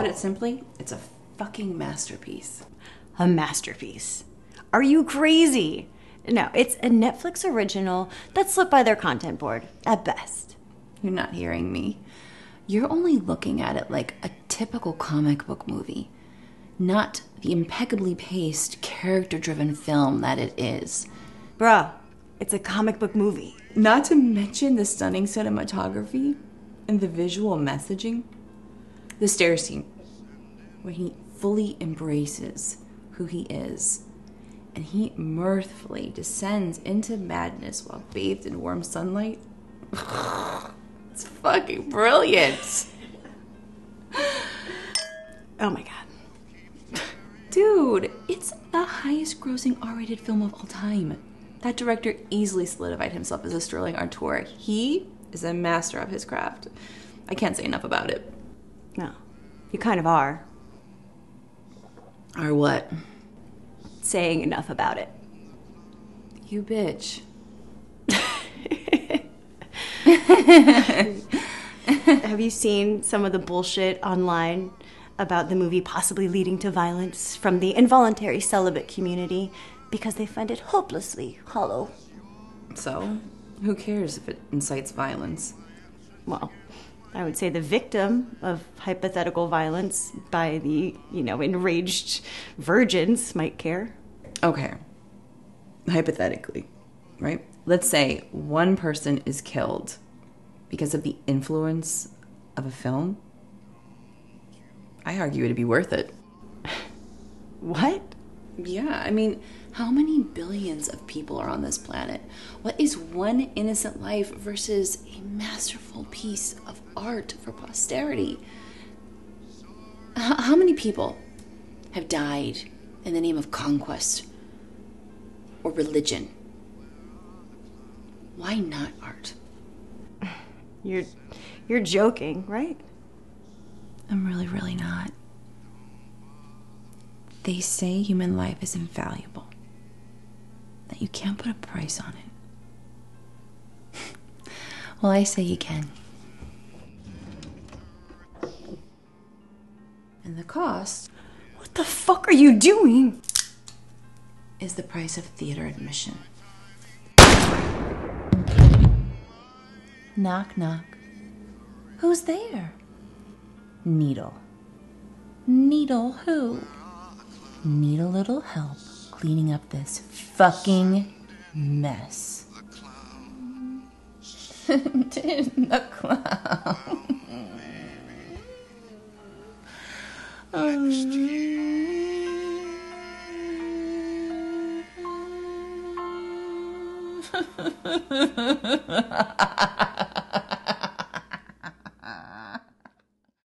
put it simply, it's a fucking masterpiece. A masterpiece. Are you crazy? No, it's a Netflix original that slipped by their content board, at best. You're not hearing me. You're only looking at it like a typical comic book movie, not the impeccably paced, character driven film that it is. Bruh, it's a comic book movie. Not to mention the stunning cinematography and the visual messaging. The stair scene, where he fully embraces who he is and he mirthfully descends into madness while bathed in warm sunlight. it's fucking brilliant. Oh my god. Dude, it's the highest grossing R rated film of all time. That director easily solidified himself as a sterling auteur. He is a master of his craft. I can't say enough about it. No, you kind of are. Are what? Saying enough about it. You bitch. Have you seen some of the bullshit online about the movie possibly leading to violence from the involuntary celibate community because they find it hopelessly hollow? So, who cares if it incites violence? Well, I would say the victim of hypothetical violence by the, you know, enraged virgins might care. Okay. Hypothetically, right? Let's say one person is killed because of the influence of a film. I argue it'd be worth it. What? Yeah, I mean, how many billions of people are on this planet? What is one innocent life versus a masterful piece of art for posterity? H- how many people have died in the name of conquest or religion? Why not art? You're you're joking, right? I'm really, really not. They say human life is invaluable, that you can't put a price on it. well, I say you can. And the cost What the fuck are you doing? is the price of theater admission. Knock, knock. Who's there? Needle. Needle who? Need a little help cleaning up this fucking mess. the clown.